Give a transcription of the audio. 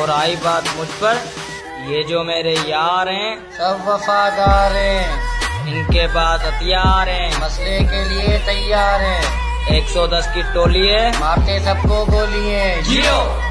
और आई बात मुझ पर। ये जो मेरे यार हैं सब वफादार हैं। इनके पास हथियार हैं। मसले के लिए तैयार हैं। 110 की टोली है। मारते सबको गोली है। जियो।